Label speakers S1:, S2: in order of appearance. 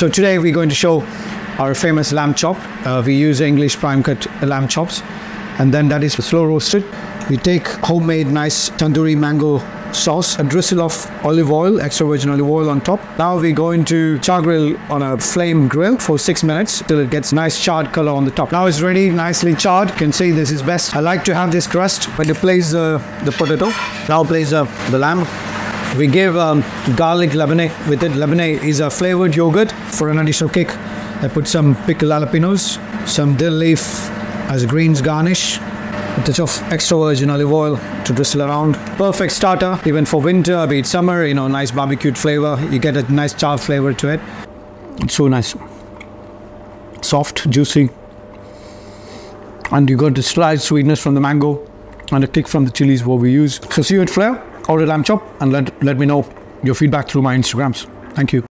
S1: So today we're going to show our famous lamb chop. Uh, we use English prime cut lamb chops and then that is slow roasted. We take homemade nice tandoori mango sauce, a drizzle of olive oil, extra virgin olive oil on top. Now we're going to char grill on a flame grill for six minutes till it gets nice charred color on the top. Now it's ready, nicely charred. You can see this is best. I like to have this crust when you place the, the potato. Now place the, the lamb. We give um, garlic labneh with it. Labneh is a flavored yogurt for an additional kick. I put some pickled jalapenos, some dill leaf as a greens garnish, a touch of extra virgin olive oil to drizzle around. Perfect starter, even for winter, be it summer, you know, nice barbecued flavor. You get a nice char flavor to it. It's so nice. Soft, juicy. And you got the slight sweetness from the mango and a kick from the chilies what we use. So see you at Fleur, order lamb chop and let, let me know your feedback through my Instagrams. Thank you.